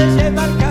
desembarcar.